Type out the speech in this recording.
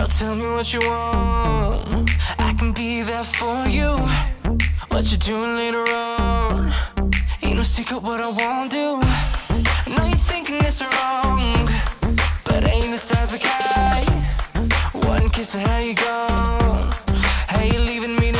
Girl, tell me what you want. I can be there for you. What you doing later on? Ain't no secret what I won't do. I know you're thinking it's wrong, but I ain't the type of guy. One kiss and how you gone? How you leaving me now?